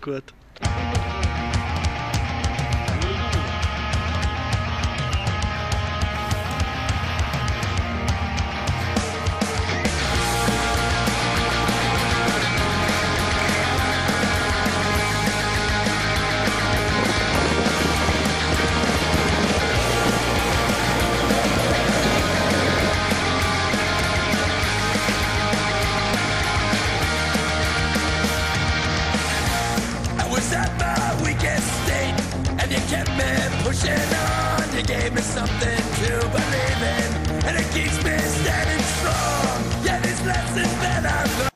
Кот. kept me pushing on. You gave me something to believe in, and it keeps me standing strong. Yeah, these lessons that I've learned.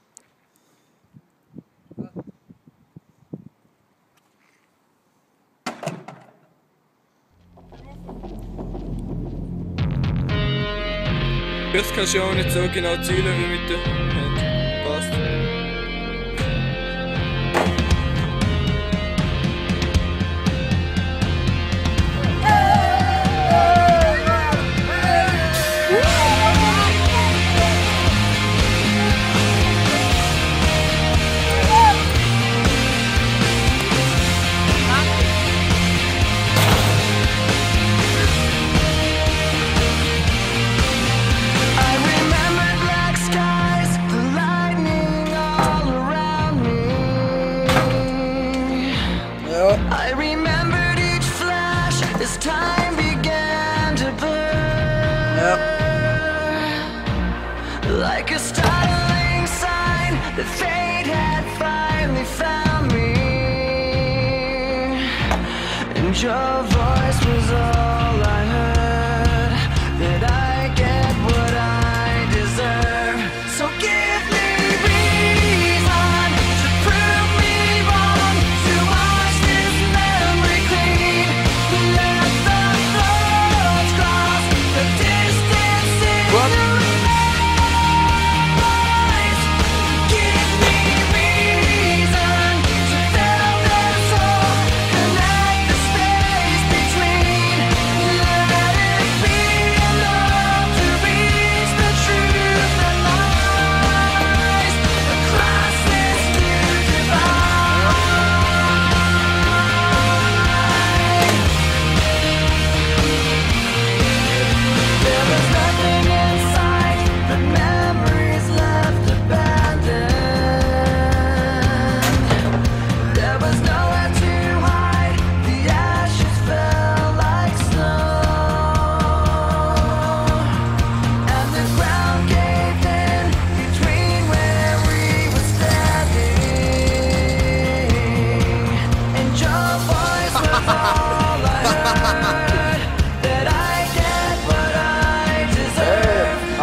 Ich kann auch nicht so genau zielen wie mit der I remembered each flash as time began to burn. Yep. Like a startling sign that fate had finally found me. And your voice was all.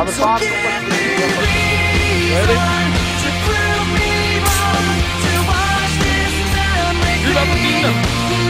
Aber so Spaß. Ready? Über Bediener.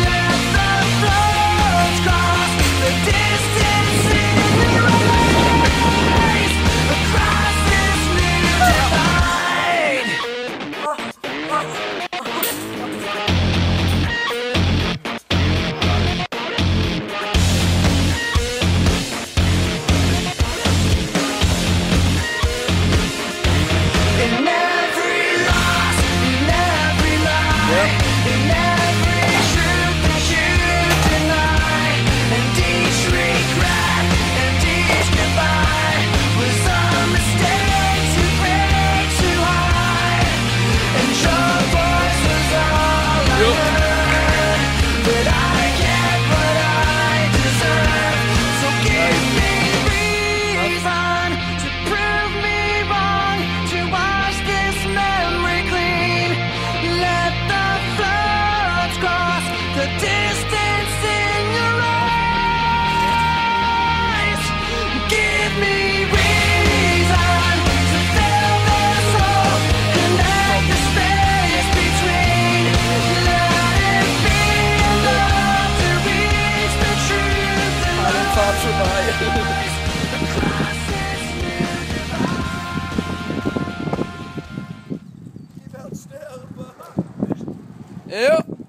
Eu?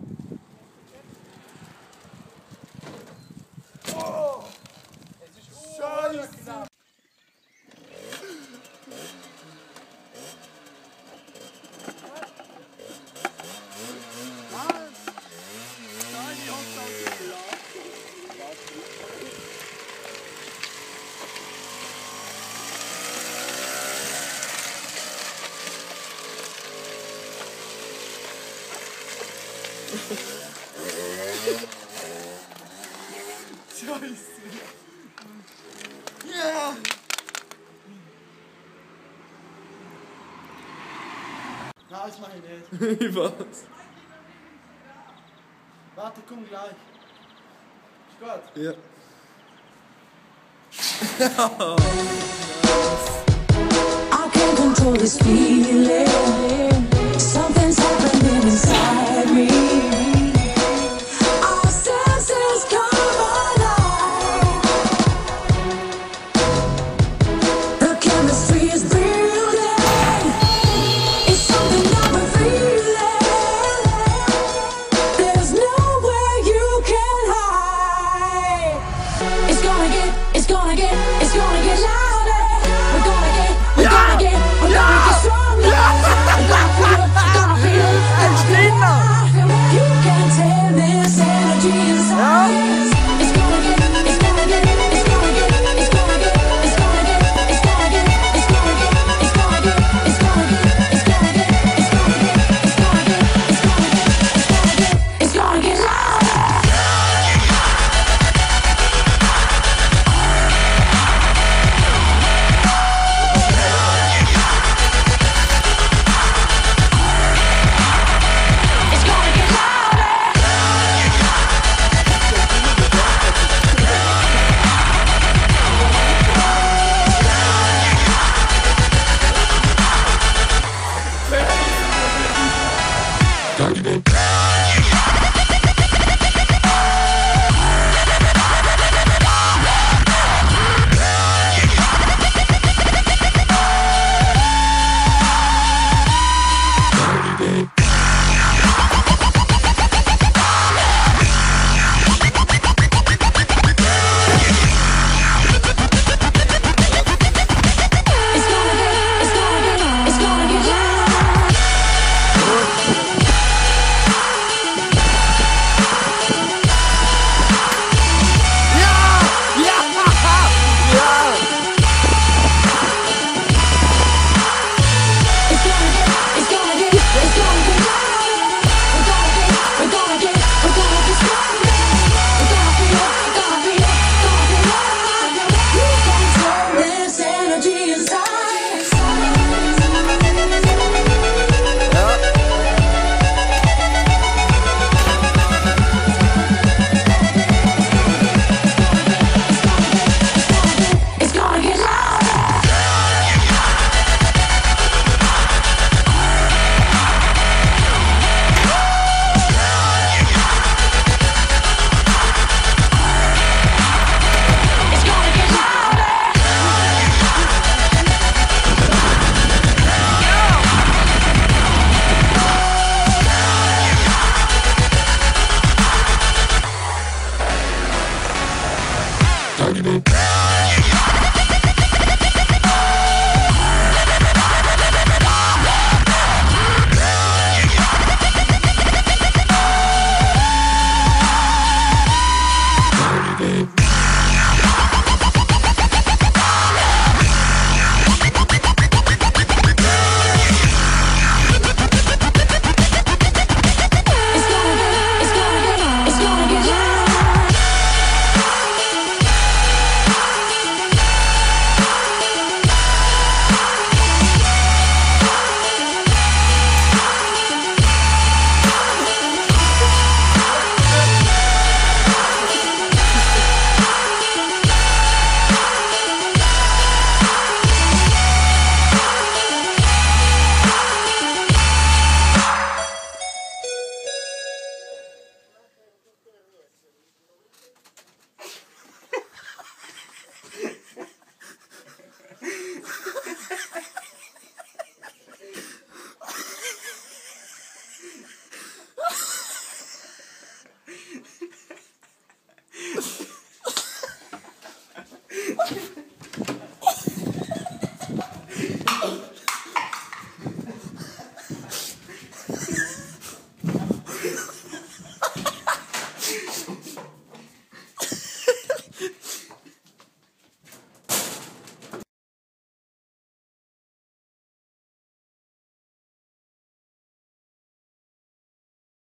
Nein, das mach ich nicht. Was? Warte, komm gleich. Ist gut? Ja. I can't control this feeling.